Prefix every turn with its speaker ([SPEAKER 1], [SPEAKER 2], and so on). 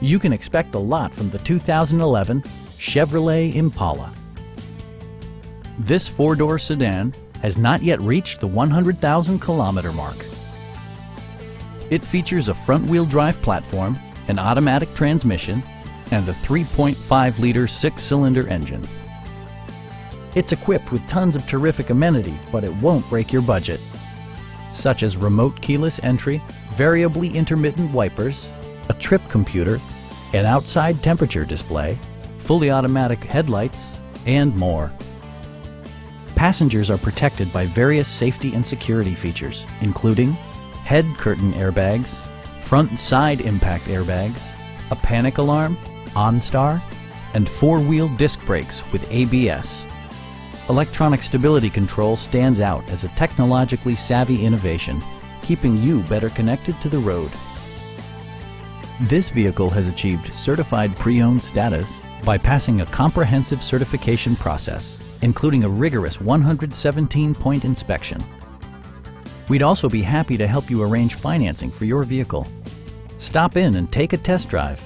[SPEAKER 1] you can expect a lot from the 2011 Chevrolet Impala. This four-door sedan has not yet reached the 100,000 kilometer mark. It features a front-wheel drive platform, an automatic transmission, and a 3.5-liter six-cylinder engine. It's equipped with tons of terrific amenities, but it won't break your budget, such as remote keyless entry, variably intermittent wipers, a trip computer, an outside temperature display, fully automatic headlights, and more. Passengers are protected by various safety and security features, including head curtain airbags, front and side impact airbags, a panic alarm, OnStar, and four-wheel disc brakes with ABS. Electronic stability control stands out as a technologically savvy innovation, keeping you better connected to the road. This vehicle has achieved certified pre-owned status by passing a comprehensive certification process, including a rigorous 117-point inspection. We'd also be happy to help you arrange financing for your vehicle. Stop in and take a test drive.